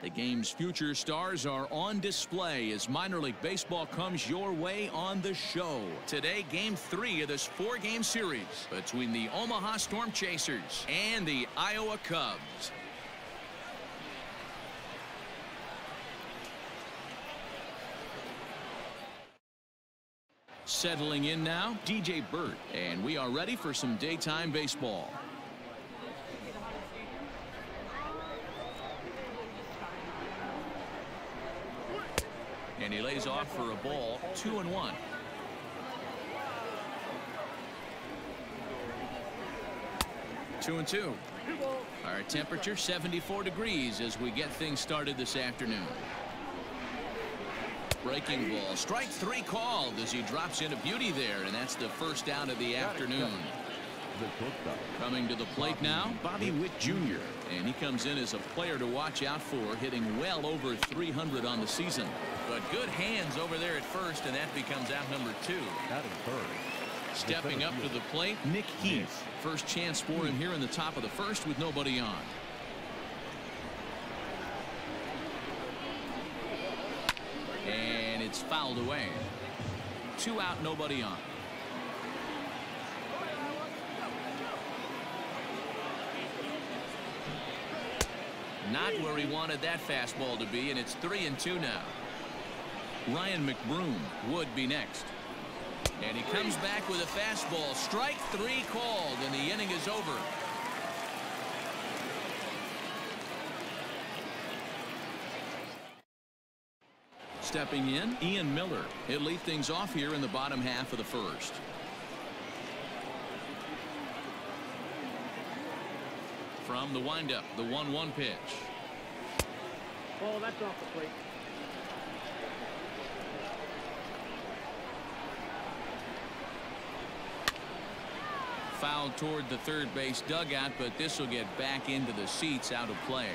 The game's future stars are on display as minor league baseball comes your way on the show. Today, game three of this four-game series between the Omaha Storm Chasers and the Iowa Cubs. Settling in now, DJ Burt, and we are ready for some daytime baseball. And he lays off for a ball, two and one. Two and two. Our temperature 74 degrees as we get things started this afternoon. Breaking ball. Strike three called as he drops into beauty there, and that's the first down of the afternoon. Coming to the plate now, Bobby Witt Jr. And he comes in as a player to watch out for, hitting well over 300 on the season. But good hands over there at first, and that becomes out number two. Stepping up to the plate, Nick Heath. First chance for him here in the top of the first with nobody on. And it's fouled away. Two out, nobody on. Not where he wanted that fastball to be, and it's three and two now. Ryan McBroom would be next. And he comes back with a fastball. Strike three called, and the inning is over. Stepping in, Ian Miller. He'll lead things off here in the bottom half of the first. From the windup, the 1-1 pitch. Oh, that's off the plate. Foul toward the third base dugout, but this will get back into the seats out of play.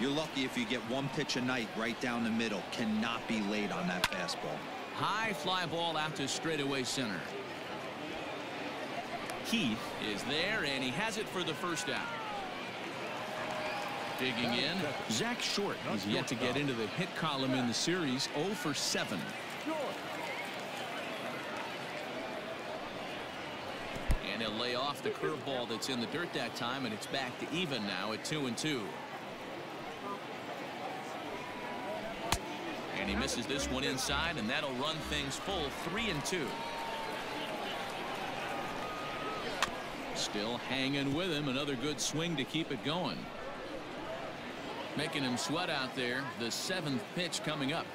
You're lucky if you get one pitch a night right down the middle. Cannot be late on that fastball. High fly ball out to straightaway center. Heath is there, and he has it for the first out. Digging in, Zach Short. He's yet to get into the hit column in the series, 0 for 7. And he'll lay off the curveball that's in the dirt that time, and it's back to even now at 2 and 2. And he misses this one inside, and that'll run things full 3 and 2. Still hanging with him. Another good swing to keep it going. Making him sweat out there. The seventh pitch coming up.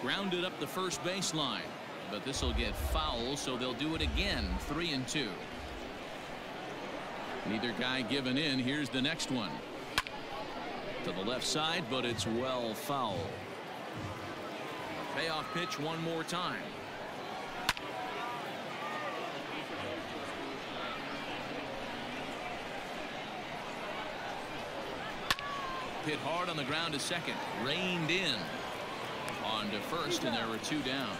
Grounded up the first baseline. But this will get foul, so they'll do it again. Three and two. Neither guy giving in. Here's the next one. To the left side, but it's well foul. Payoff pitch one more time. Hit hard on the ground to second. Reined in. On to first, and there were two down.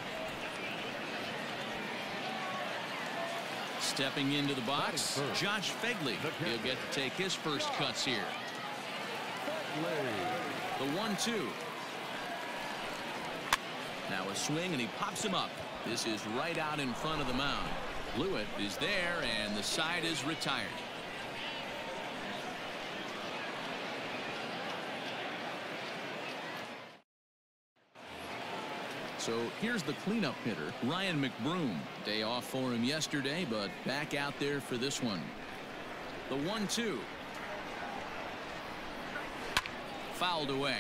Stepping into the box, Josh Phegley. He'll get to take his first cuts here. The one-two. Now a swing, and he pops him up. This is right out in front of the mound. Blewett is there, and the side is retired. So here's the cleanup hitter, Ryan McBroom. Day off for him yesterday, but back out there for this one. The one-two. Fouled away.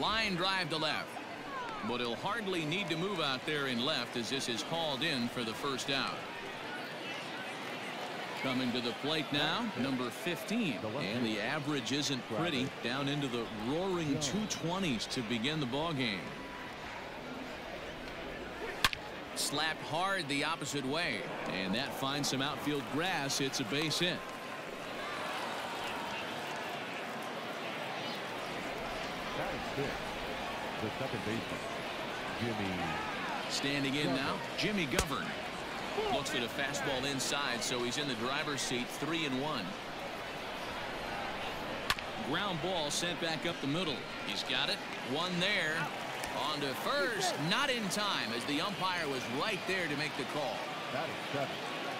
Line drive to left. But he'll hardly need to move out there in left as this is hauled in for the first out. Coming to the plate now, number 15. And the average isn't pretty. Down into the roaring 220s to begin the ball game. Slapped hard the opposite way. And that finds some outfield grass. It's a base hit. That is good. The second baseman, Jimmy Standing in now, Jimmy Govern. Looks at a fastball inside, so he's in the driver's seat, three and one. Ground ball sent back up the middle. He's got it. One there. On to first. Not in time as the umpire was right there to make the call.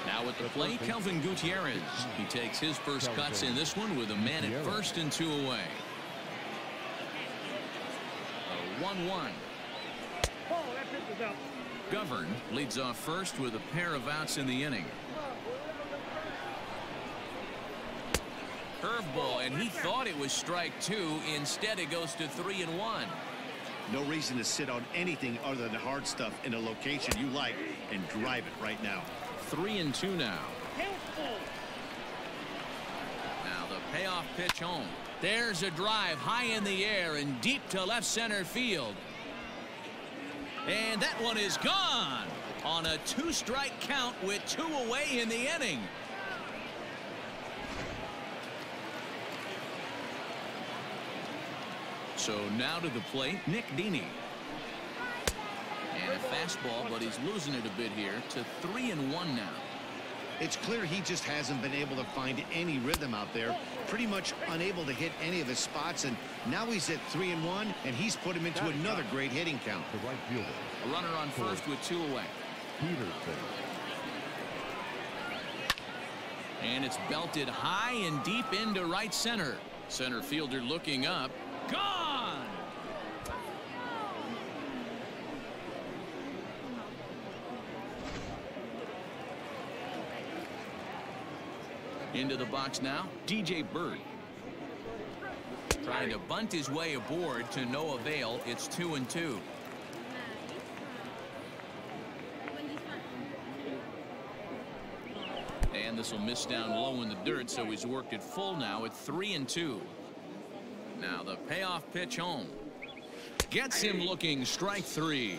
Now at the plate, Kelvin Gutierrez. He takes his first cuts in this one with a man at first and two away. A 1-1. Govern leads off first with a pair of outs in the inning. Curveball, and he thought it was strike two. Instead, it goes to three and one. No reason to sit on anything other than hard stuff in a location you like and drive it right now. Three and two now. Now the payoff pitch home. There's a drive high in the air and deep to left center field. And that one is gone on a two-strike count with two away in the inning. So now to the plate, Nick Dini. And a fastball, but he's losing it a bit here to three and one now. It's clear he just hasn't been able to find any rhythm out there. Pretty much unable to hit any of his spots, and now he's at three and one, and he's put him into another great hitting count. The right fielder. A runner on first with two away. Peterson. And it's belted high and deep into right center. Center fielder looking up. Gone! Into the box now, DJ Burt. Trying to bunt his way aboard to no avail. It's two and two. And this will miss down low in the dirt, so he's worked it full now at three and two. Now the payoff pitch home. Gets him looking strike three.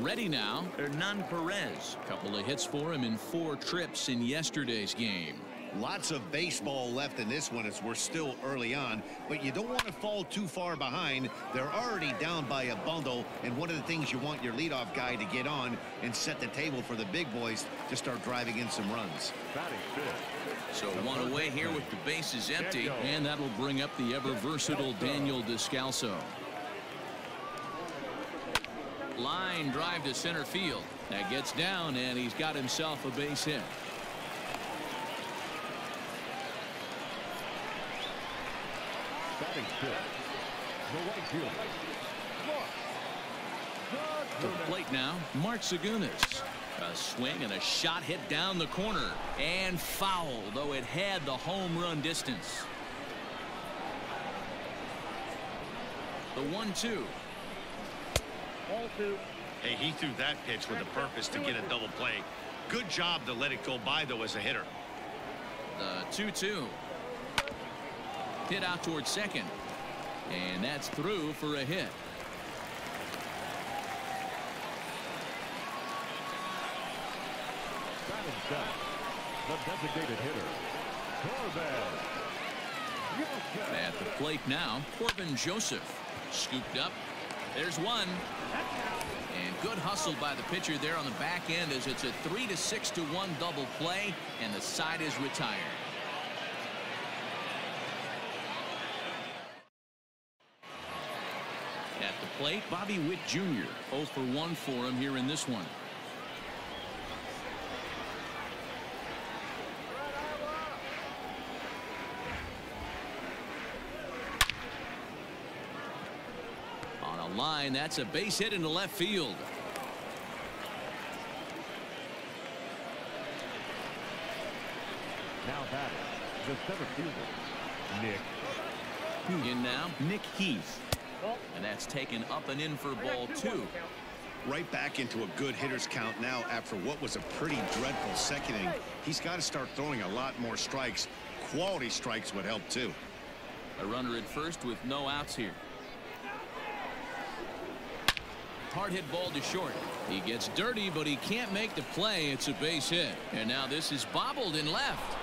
Ready now, Hernan Perez. Couple of hits for him in four trips in yesterday's game. Lots of baseball left in this one as we're still early on, but you don't want to fall too far behind. They're already down by a bundle, and one of the things you want your leadoff guy to get on and set the table for the big boys to start driving in some runs. So one away here with the bases empty, and that'll bring up the ever-versatile Daniel Descalso. Line drive to center field. That gets down, and he's got himself a base hit. Batting fifth. The right fielder. The plate now, Mark Zagunis. A swing and a shot hit down the corner. And foul, though it had the home run distance. The one-two. Hey, he threw that pitch with a purpose to get a double play. Good job to let it go by, though, as a hitter. The 2-2. Hit out towards second. And that's through for a hit. Batting seventh. The designated hitter. Corbin. At the plate now, Corbin Joseph. Scooped up. There's one. And good hustle by the pitcher there on the back end as it's a 3 to 6 to 1 double play and the side is retired. At the plate, Bobby Witt Jr. 0 for 1 for him here in this one. On a line, that's a base hit into left field. Now batting. The center fielder. Nick. In now, Nick Heath. And that's taken up and in for ball two. Right back into a good hitter's count now after what was a pretty dreadful second inning. He's got to start throwing a lot more strikes. Quality strikes would help, too. A runner at first with no outs here. Hard hit ball to short. He gets dirty, but he can't make the play. It's a base hit. And now this is bobbled and left.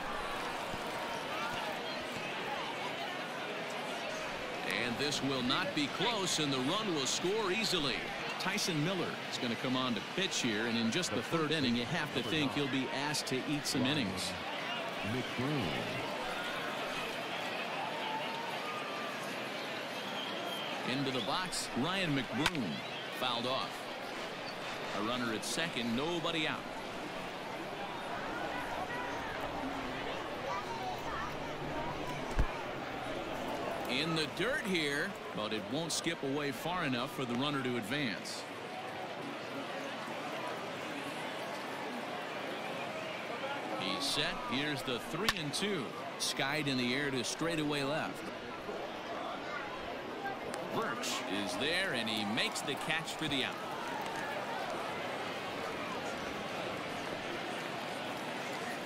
And this will not be close, and the run will score easily. Tyson Miller is going to come on to pitch here, and in just the, the third inning, you have to think nine. he'll be asked to eat some Ryan innings. McBroom. Into the box, Ryan McBroom fouled off. A runner at second, nobody out. In the dirt here, but it won't skip away far enough for the runner to advance. He's set. Here's the three and two. Skied in the air to straightaway left. Burks is there and he makes the catch for the out.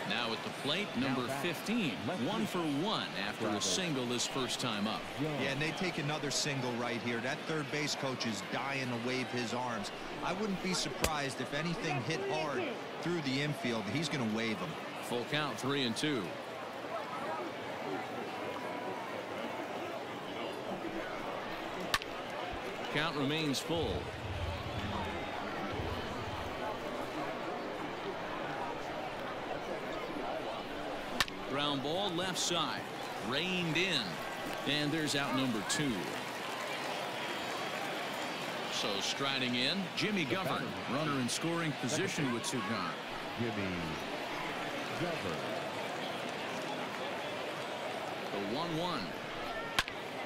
Now at the plate, number 15, one for one after a single this first time up. Yeah, and they take another single right here. That third base coach is dying to wave his arms. I wouldn't be surprised if anything hit hard through the infield. He's going to wave them. Full count, three and two. Count remains full. Ground ball left side. Reined in. And there's out number two. So striding in, Jimmy Govern, runner in scoring position with two gone. Jimmy Govern. The 1-1.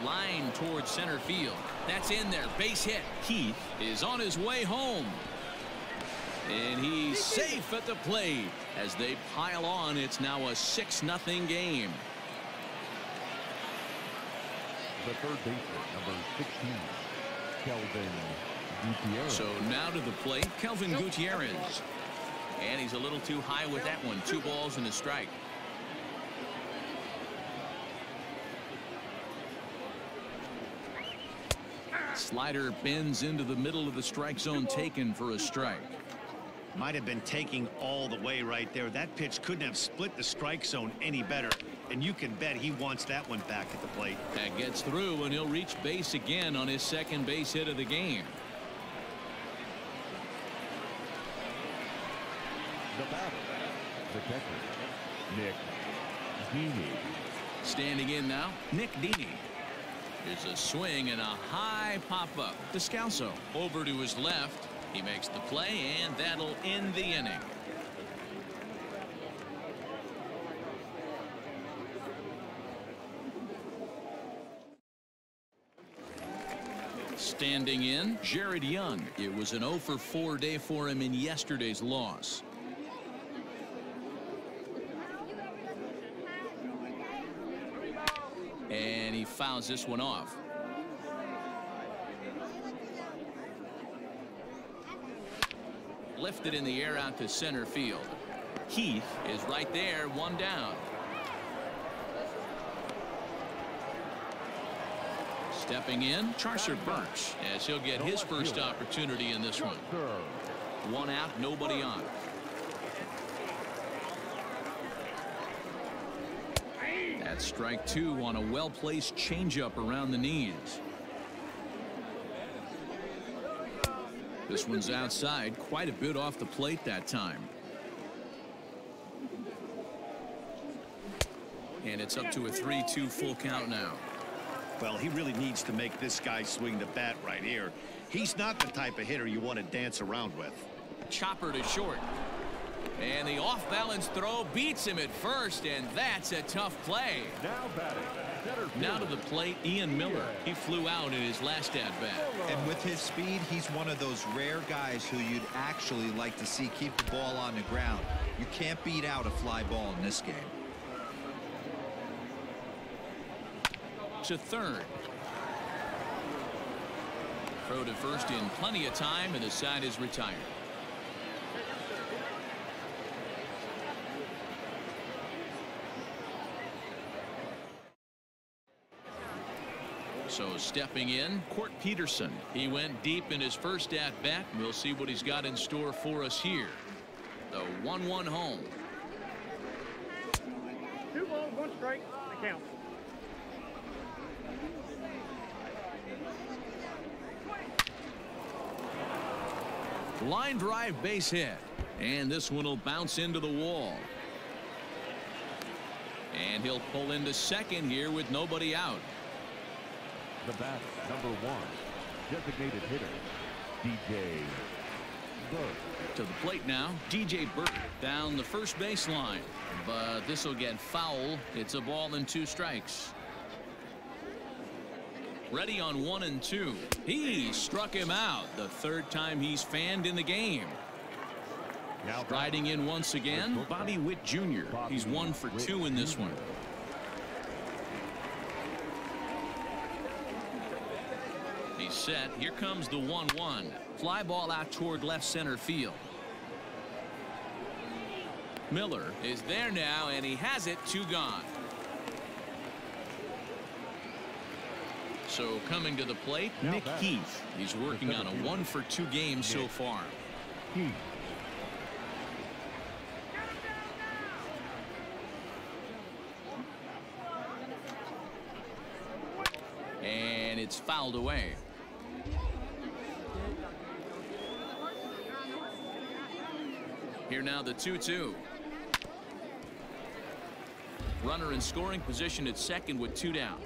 Line towards center field. That's in there. Base hit. Heath is on his way home. And he's safe at the plate. As they pile on, it's now a 6 nothing game. The third baseman, number 16, Kelvin Gutierrez. So now to the plate, Kelvin Gutierrez. And he's a little too high with that one. Two balls and a strike. Slider bends into the middle of the strike zone taken for a strike. Might have been taking all the way right there. That pitch couldn't have split the strike zone any better. And you can bet he wants that one back at the plate. That gets through and he'll reach base again on his second base hit of the game. The batter, the catcher, Nick Dini. Standing in now, Nick Dini. There's a swing and a high pop-up. Descalso over to his left. He makes the play, and that'll end the inning. Standing in, Jared Young. It was an 0 for 4 day for him in yesterday's loss. And he fouls this one off. Lifted in the air out to center field. Heath is right there, one down. Stepping in, Charcer Burks, as he'll get his first opportunity in this one. One out, nobody on. That's strike two on a well-placed changeup around the knees. This one's outside quite a bit off the plate that time. And it's up to a 3-2 full count now. Well, he really needs to make this guy swing the bat right here. He's not the type of hitter you want to dance around with. Chopper to short. And the off-balance throw beats him at first, and that's a tough play. Now batting, Now to the plate, Ian Miller. He flew out in his last at-bat. And with his speed, he's one of those rare guys who you'd actually like to see keep the ball on the ground. You can't beat out a fly ball in this game. To third. Throw to first in plenty of time, and the side is retired. So stepping in, Court Peterson. He went deep in his first at bat. We'll see what he's got in store for us here. The 1 1 home. Two balls, one strike, the count. Line drive base hit. And this one will bounce into the wall. And he'll pull into second here with nobody out. The bat, number one, designated hitter, DJ Burt. To the plate now, DJ Burt down the first baseline. But this will get foul. It's a ball and two strikes. Ready on one and two. He struck him out the third time he's fanned in the game. Now Riding in once again, Bobby Witt Jr. He's one for two in this one. He's set. Here comes the 1-1. Fly ball out toward left center field. Miller is there now, and he has it. Two gone. So coming to the plate, Now Nick back. Heath. He's working on a one for two game so far. Heath. And it's fouled away. Here now the 2-2. Runner in scoring position at second with two down.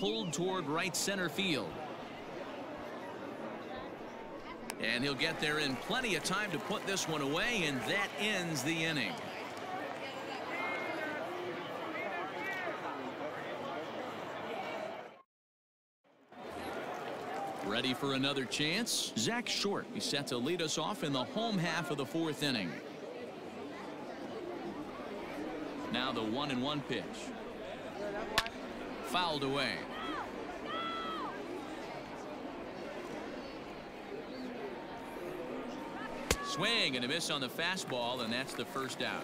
Pulled toward right center field. And he'll get there in plenty of time to put this one away, and that ends the inning. For another chance? Zach Short. He's set to lead us off in the home half of the fourth inning. Now the one and one pitch. Fouled away. Swing and a miss on the fastball, and that's the first out.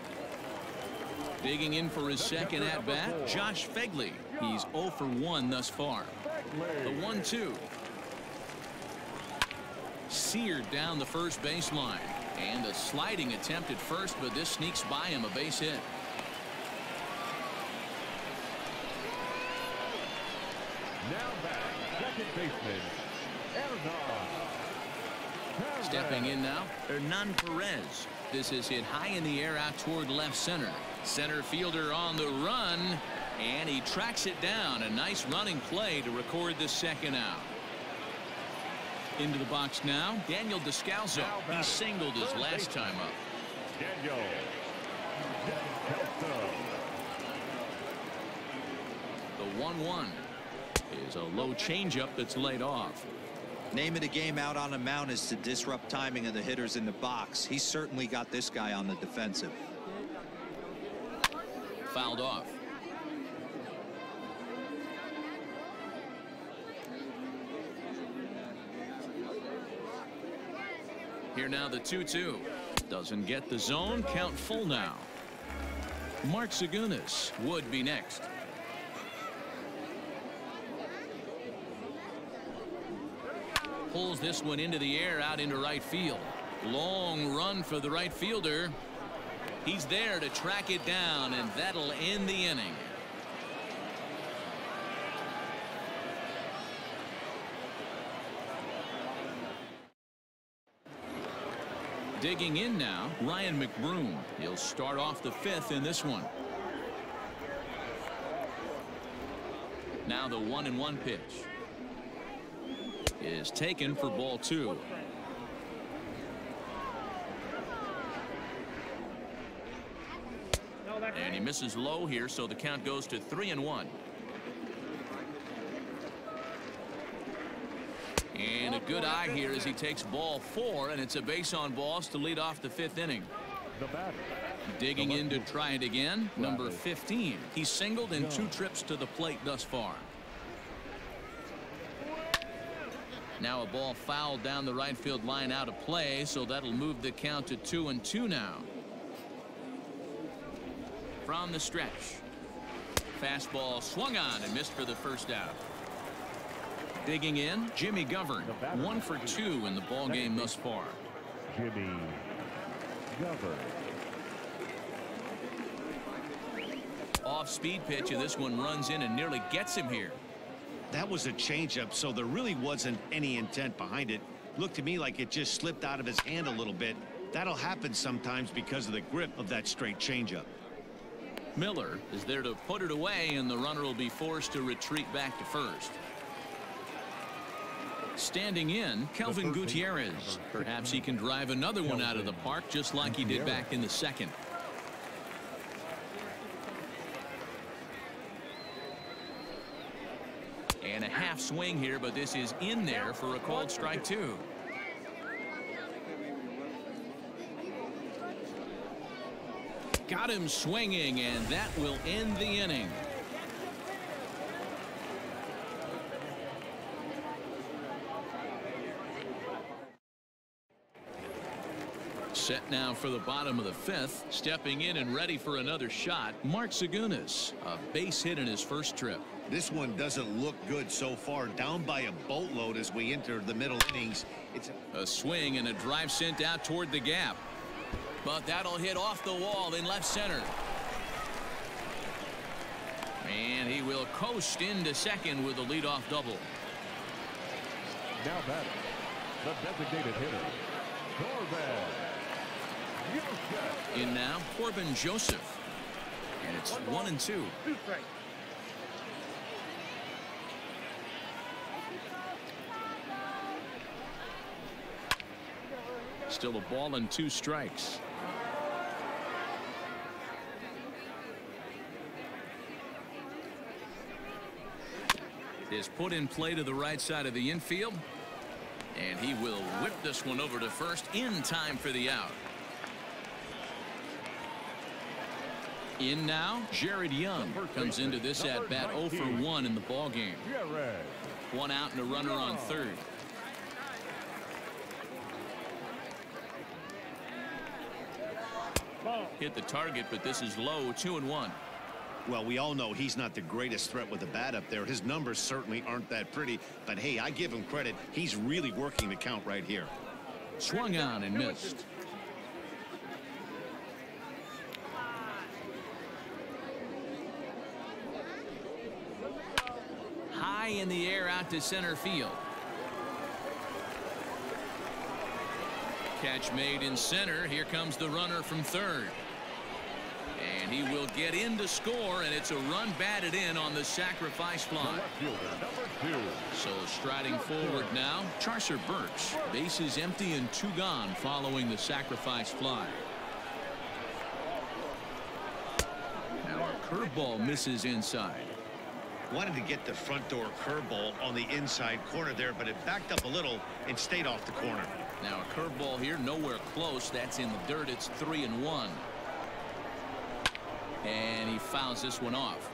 Digging in for his second at bat, Josh Phegley. He's 0 for 1 thus far. The 1 2. Seared down the first baseline. And a sliding attempt at first, but this sneaks by him a base hit. Now back, second baseman. Stepping in now, Hernan Perez. This is hit high in the air out toward left center. Center fielder on the run, and he tracks it down. A nice running play to record the second out. Into the box now, Daniel Descalso. He singled his last time up. Daniel. The 1-1 is a low changeup that's laid off. Name of the game out on the mound is to disrupt timing of the hitters in the box. He's certainly got this guy on the defensive. Fouled off. Here now the 2-2. Doesn't get the zone. Count full now. Mark Zagunis would be next. Pulls this one into the air out into right field. Long run for the right fielder. He's there to track it down, and that'll end the inning. Digging in now, Ryan McBroom. He'll start off the fifth in this one. Now the one and one pitch is taken for ball two. And he misses low here, so the count goes to three and one. And a good eye here as he takes ball four, and it's a base on balls to lead off the fifth inning. Digging in to try it again, number 15. He's singled in two trips to the plate thus far. Now a ball fouled down the right field line out of play, so that'll move the count to two and two now. From the stretch. Fastball swung on and missed for the first out. Digging in, Jimmy Govern. One for two in the ball game thus far. Jimmy Govern. off-speed pitch, and this one runs in and nearly gets him here. That was a changeup, so there really wasn't any intent behind it. Looked to me like it just slipped out of his hand a little bit. That'll happen sometimes because of the grip of that straight changeup. Miller is there to put it away, and the runner will be forced to retreat back to first. Standing in, Kelvin Gutierrez. Perhaps he can drive another one out of the park just like he did back in the second. And a half swing here, but this is in there for a called strike two. Got him swinging, and that will end the inning. Set now for the bottom of the fifth. Stepping in and ready for another shot. Mark Zagunis. A base hit in his first trip. This one doesn't look good so far. Down by a boatload as we enter the middle innings. It's a swing and a drive sent out toward the gap. But that'll hit off the wall in left center. And he will coast into second with a leadoff double. Now batting, the designated hitter, Corbin. In now, Corbin Joseph. And it's one and two. Still a ball and two strikes. Is put in play to the right side of the infield. And he will whip this one over to first in time for the out. In now, Jared Young comes into this at bat 0 for 1 in the ball game. One out and a runner on third. Hit the target, but this is low, 2 and 1. Well, we all know he's not the greatest threat with the bat up there. His numbers certainly aren't that pretty, but hey, I give him credit. He's really working the count right here. Swung on and missed. High in the air out to center field. Catch made in center. Here comes the runner from third. And he will get in to score, and it's a run batted in on the sacrifice fly. So striding forward now, Charcer Burks. Bases empty and two gone following the sacrifice fly. Now a curveball misses inside. Wanted to get the front door curveball on the inside corner there, but it backed up a little and stayed off the corner. Now a curveball here, nowhere close. That's in the dirt. It's three and one. And he fouls this one off.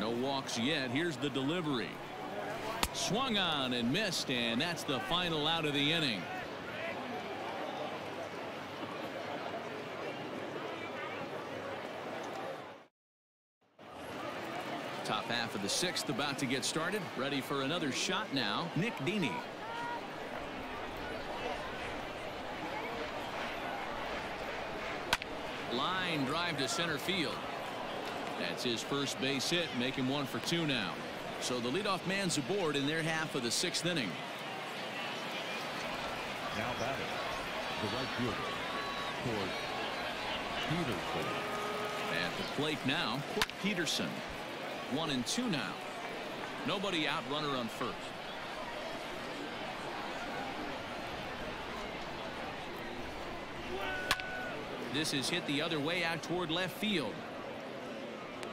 No walks yet. Here's the delivery. Swung on and missed, and that's the final out of the inning. Top half of the sixth about to get started. Ready for another shot now. Nick Dini. Line drive to center field. That's his first base hit, making one for two now. So the leadoff man's aboard in their half of the sixth inning. Now batting, the right fielder, Court Peterson. At the plate now, Court Peterson. One and two now. Nobody out runner on first. This is hit the other way out toward left field.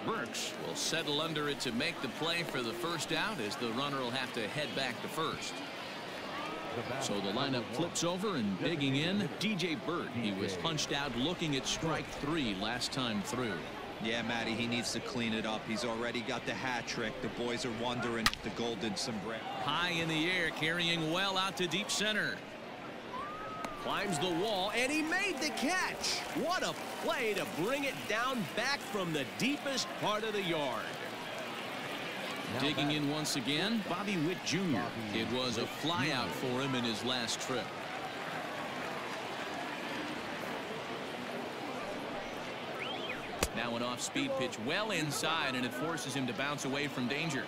Burks will settle under it to make the play for the first out as the runner will have to head back to first. So the lineup flips over and digging in DJ Burt. He was punched out looking at strike three last time through. Yeah, Matty, he needs to clean it up. He's already got the hat trick. The boys are wondering if the golden sombrero. High in the air, carrying well out to deep center. Climbs the wall, and he made the catch. What a play to bring it down back from the deepest part of the yard. Now Digging back. in once again, Bobby Witt Jr. Bobby it was a flyout for him in his last trip. Now an off-speed pitch well inside, and it forces him to bounce away from danger.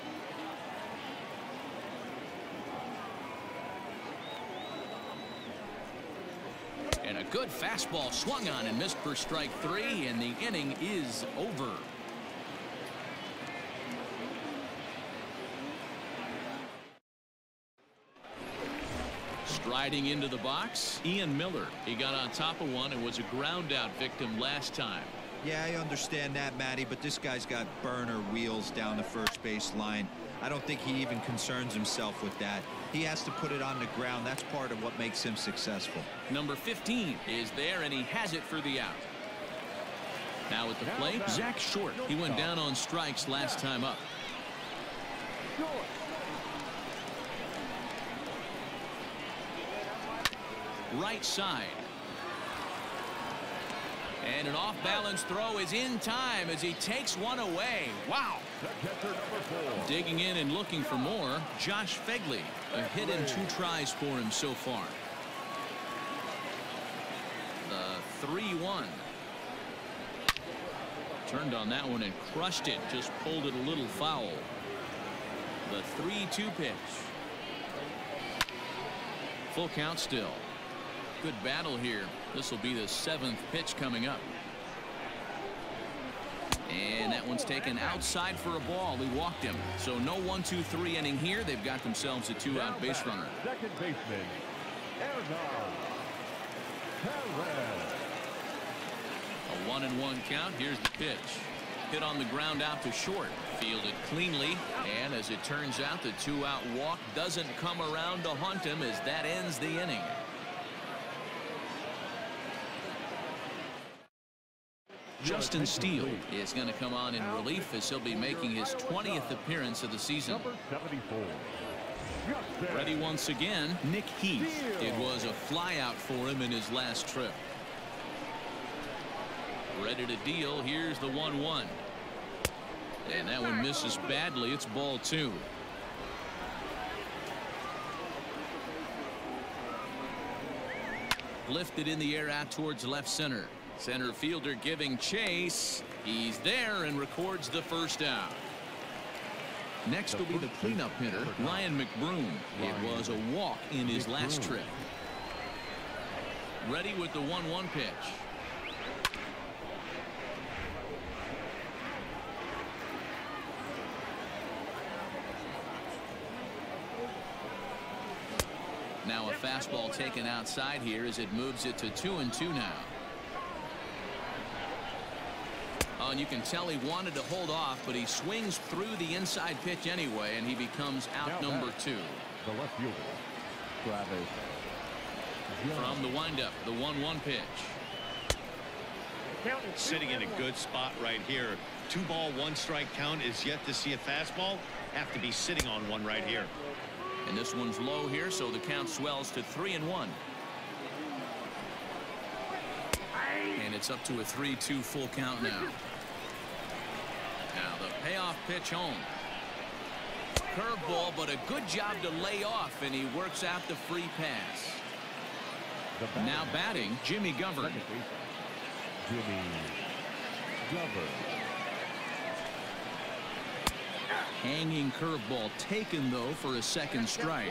And a good fastball swung on and missed for strike three, and the inning is over. Striding into the box, Ian Miller. He got on top of one and was a ground out victim last time. Yeah, I understand that, Matty, but this guy's got burner wheels down the first base line. I don't think he even concerns himself with that. He has to put it on the ground. That's part of what makes him successful. Number 15 is there, and he has it for the out. Now at the plate, Zach Short. He went down on strikes last time up. Right side. And an off-balance throw is in time as he takes one away. Wow. Digging in and looking for more, Josh Phegley. A hit in two tries for him so far. The 3-1. Turned on that one and crushed it. Just pulled it a little foul. The 3-2 pitch. Full count still. Good battle here. This will be the seventh pitch coming up. And that one's taken outside for a ball. He walked him. So no one, two, three inning here. They've got themselves a two-out base runner. Second baseman, A one and one count. Here's the pitch. Hit on the ground out to short. Fielded cleanly. And as it turns out, the two-out walk doesn't come around to haunt him as that ends the inning. Justin Steele is going to come on in relief as he'll be making his 20th appearance of the season. Ready once again, Nick Heath. It was a flyout for him in his last trip. Ready to deal. Here's the 1-1. And that one misses badly. It's ball two. Lifted in the air out towards left center. Center fielder giving chase. He's there and records the first out. Next will be the cleanup hitter, Ryan McBroom. It was a walk in his last trip. Ready with the 1-1 pitch. Now a fastball taken outside here as it moves it to two and two now. Oh, and you can tell he wanted to hold off, but he swings through the inside pitch anyway, and he becomes out now number two. The left fielder, Travis. From the windup, the 1-1 pitch. Sitting in a good spot right here. Two ball, one strike count is yet to see a fastball. Have to be sitting on one right here. And this one's low here, so the count swells to three and one. And it's up to a 3-2 full count now. Now the payoff pitch home. Curveball, but a good job to lay off, and he works out the free pass. Now batting, Jimmy Govern. Jimmy Govern. Hanging curveball taken, though, for a second strike.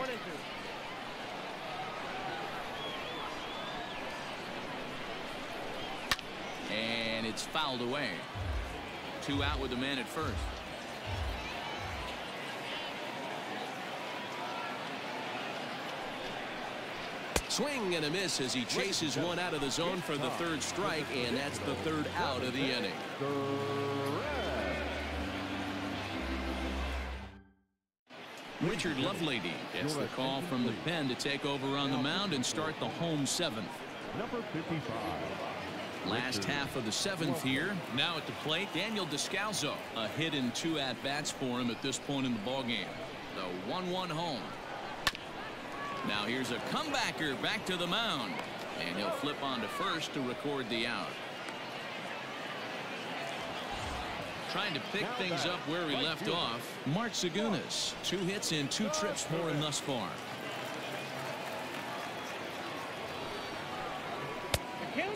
And it's fouled away. Two out with the man at first. Swing and a miss as he chases one out of the zone for the third strike, and that's the third out of the inning. Richard Lovelady gets the call from the pen to take over on the mound and start the home seventh. Number 55. Last half of the seventh here. Now at the plate, Daniel Descalso. A hit in two at-bats for him at this point in the ballgame. The 1-1 home. Now here's a comebacker back to the mound. And he'll flip on to first to record the out. Trying to pick things up where he left off. Mark Zagunis. Two hits in two trips for him thus far.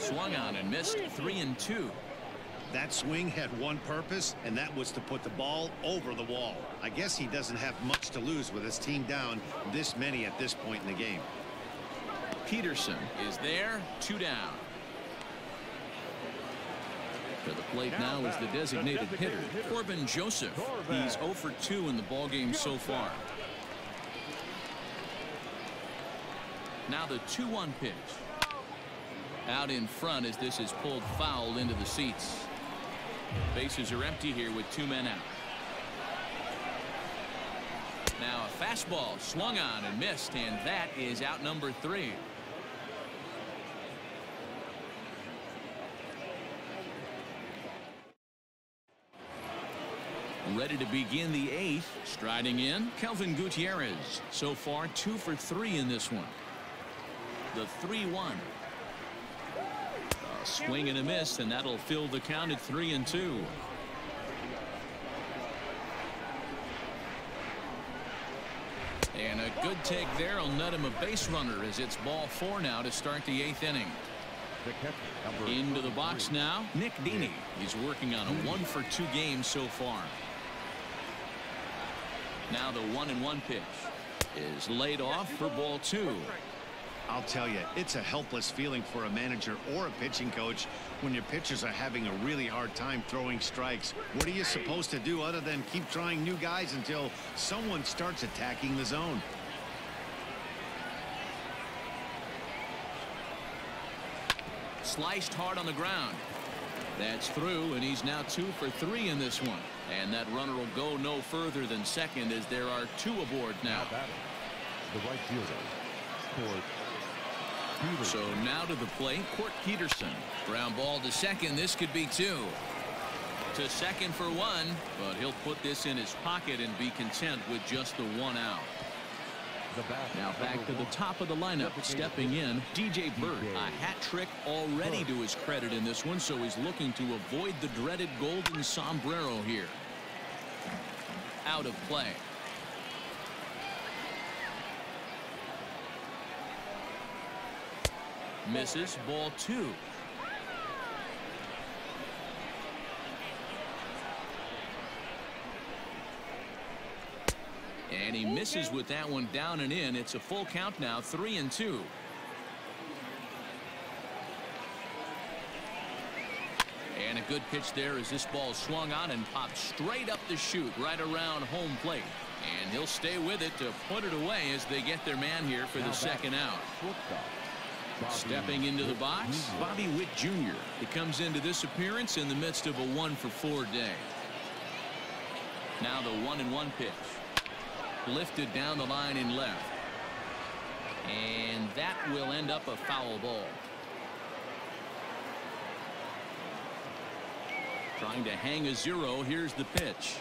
Swung on and missed three and two. That swing had one purpose, and that was to put the ball over the wall. I guess he doesn't have much to lose with his team down this many at this point in the game. Peterson is there, two down. To the plate now is the designated hitter, Corban Joseph. He's 0 for 2 in the ballgame so far. Now the 2-1 pitch. Out in front as this is pulled foul into the seats. Bases are empty here with two men out. Now a fastball swung on and missed, and that is out number three. Ready to begin the eighth. Striding in, Kelvin Gutierrez. So far, two for three in this one. The 3-1. A swing and a miss, and that'll fill the count at three and two. And a good take there will net him a base runner as it's ball four now to start the eighth inning. Into the box now, Nick Dini. He's working on a one for two game so far. Now the one and one pitch is laid off for ball two. I'll tell you, it's a helpless feeling for a manager or a pitching coach when your pitchers are having a really hard time throwing strikes. What are you supposed to do other than keep trying new guys until someone starts attacking the zone? Sliced hard on the ground. That's through, and he's now two for three in this one. And that runner will go no further than second as there are two aboard now. The right fielder, so now to the plate, Kort Peterson. Ground ball to second. This could be two. To second for one, but he'll put this in his pocket and be content with just the one out. Now back to the top of the lineup. Stepping in, DJ Burt. A hat trick already to his credit in this one, so he's looking to avoid the dreaded golden sombrero here. Out of play. Misses ball two. And he misses with that one down and in. It's a full count now, three and two. And a good pitch there as this ball swung on and popped straight up the chute right around home plate. And he'll stay with it to put it away as they get their man here for the second out. Stepping into the box, Bobby Witt Jr. He comes into this appearance in the midst of a one for four day. Now the one and one pitch. Lifted down the line in left. And that will end up a foul ball. Trying to hang a zero. Here's the pitch.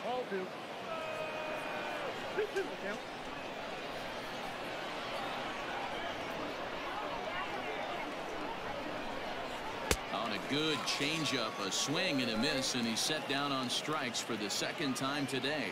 On a good changeup, a swing and a miss, and he's set down on strikes for the second time today.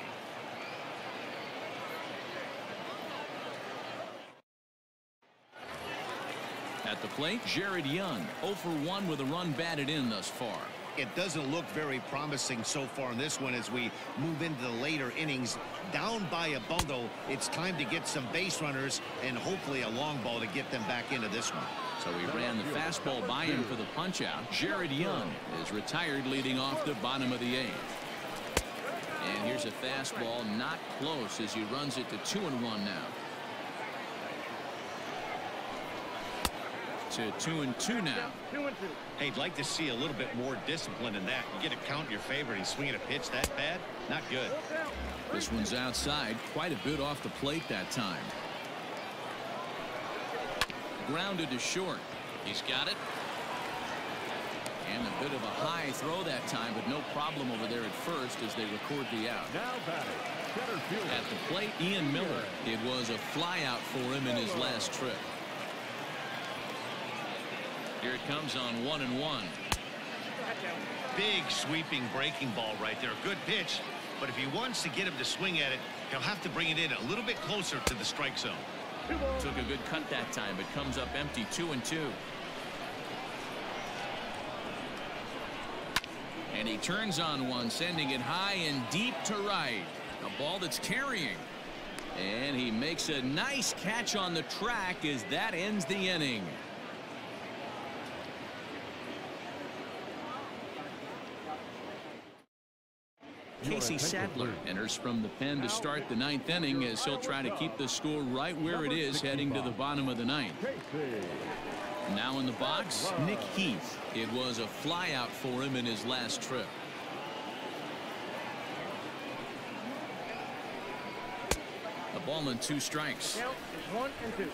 At the plate, Jared Young, 0 for 1 with a run batted in thus far. It doesn't look very promising so far in this one as we move into the later innings. Down by a bundle, it's time to get some base runners and hopefully a long ball to get them back into this one. So he ran the fastball by him for the punchout. Jared Young is retired leading off the bottom of the eighth. And here's a fastball not close as he runs it to two and one now. To two and two now. Hey, I'd like to see a little bit more discipline in that. You get a count in your favor and he's swinging a pitch that bad? Not good. This one's outside quite a bit off the plate that time. Grounded to short. He's got it. And a bit of a high throw that time, but no problem over there at first as they record the out. Now batting. At the plate, Ian Miller. It was a flyout for him in his last trip. Here it comes on one and one. Big sweeping breaking ball right there. Good pitch. But if he wants to get him to swing at it, he'll have to bring it in a little bit closer to the strike zone. Took a good cut that time, but comes up empty two and two. And he turns on one, sending it high and deep to right. A ball that's carrying. And he makes a nice catch on the track as that ends the inning. Casey Sadler enters from the pen to start the ninth inning as he'll try to keep the score right where it is heading to the bottom of the ninth. Now in the box, Nick Heath. It was a flyout for him in his last trip. A ball and two strikes. one and two.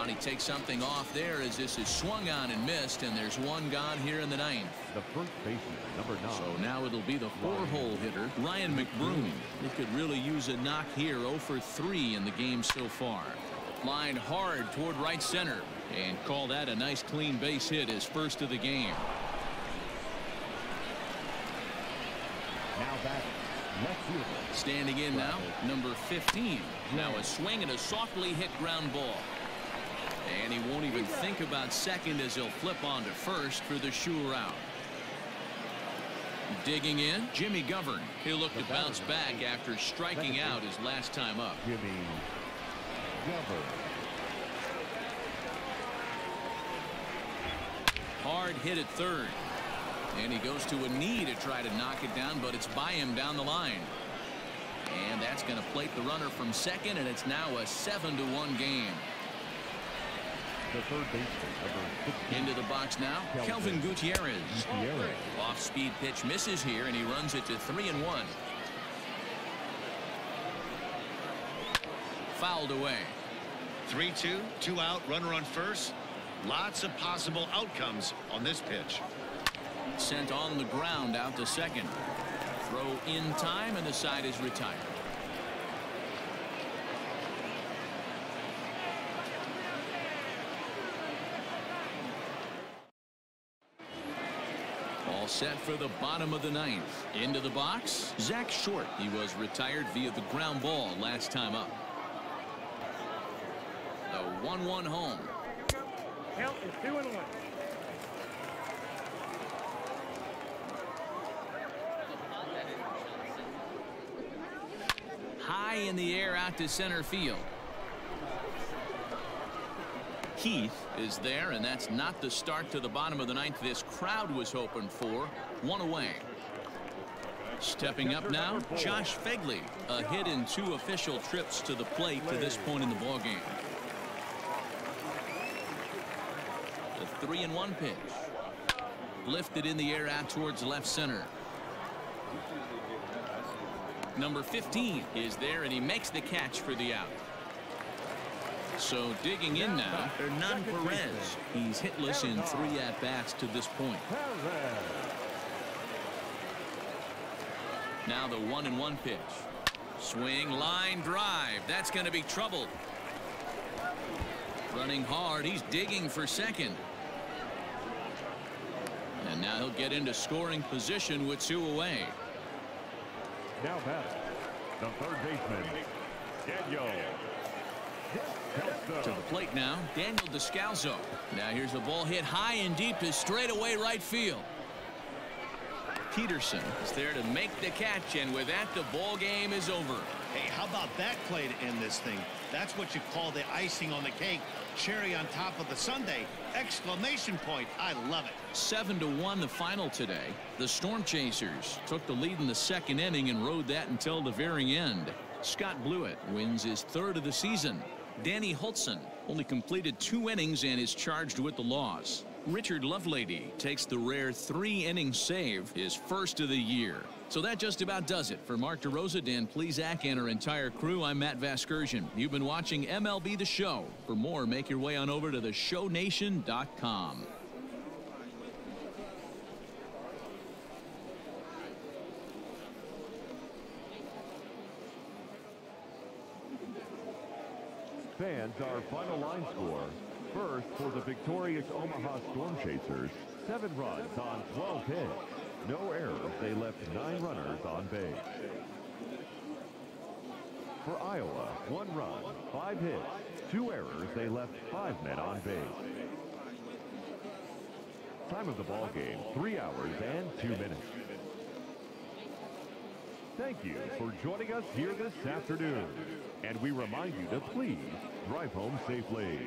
And he takes something off there as this is swung on and missed, and there's one gone here in the ninth. The first baseman, number nine. So now it'll be the four-hole hitter, Ryan McBroom. He could really use a knock here, 0 for 3 in the game so far. Line hard toward right center, and call that a nice clean base hit, his first of the game. Now back. Standing in now, number 15. Now a swing and a softly hit ground ball. And he won't even think about second as he'll flip on to first for the sure out. Digging in, Jimmy Govern. He'll look to bounce back after striking out his last time up. Jimmy Govern. Hard hit at third. And he goes to a knee to try to knock it down, but it's by him down the line. And that's going to plate the runner from second, and it's now a 7 to 1 game. The third baseman, number 16. Into the box now, Kelvin Gutierrez. Gutierrez. Off speed pitch misses here, and he runs it to 3 and 1. Fouled away. 3-2, two out, runner on first. Lots of possible outcomes on this pitch. Sent on the ground out to second. Throw in time, and the side is retired. All set for the bottom of the ninth. Into the box, Zach Short. He was retired via the ground ball last time up. The 1-1 home. Count is two and one. High in the air out to center field. Heath is there, and that's not the start to the bottom of the ninth this crowd was hoping for. One away. Stepping up now, Josh Phegley. A hit in two official trips to the plate to this point in the ballgame. The three and one pitch. Lifted in the air out towards left center. Number 15 is there, and he makes the catch for the out. So digging in now, Hernan Perez. He's hitless in three at-bats to this point. Now the one and one pitch. Swing, line, drive. That's going to be trouble. Running hard. He's digging for second. And now he'll get into scoring position with two away. Now back, the third baseman, Daniel To the plate now, Daniel Descalso. Now here's the ball hit high and deep to straightaway right field. Peterson is there to make the catch, and with that, the ball game is over. Hey, how about that play to end this thing? That's what you call the icing on the cake. Cherry on top of the sundae. Exclamation point. I love it. 7 to 1 the final today. The Storm Chasers took the lead in the second inning and rode that until the very end. Scott Blewett wins his third of the season. Danny Hultzen only completed two innings and is charged with the loss. Richard Lovelady takes the rare three inning save, his first of the year. So that just about does it. For Mark DeRosa, Dan Plesac, and our entire crew, I'm Matt Vasgersian. You've been watching MLB The Show. For more, make your way on over to theshownation.com. Fans, our final line score. First, for the victorious Omaha Storm Chasers, seven runs on 12 hits. No errors. They left nine runners on base. For Iowa, one run, five hits, two errors. They left five men on base. Time of the ball game, 3 hours and 2 minutes. Thank you for joining us here this afternoon. And we remind you to please drive home safely.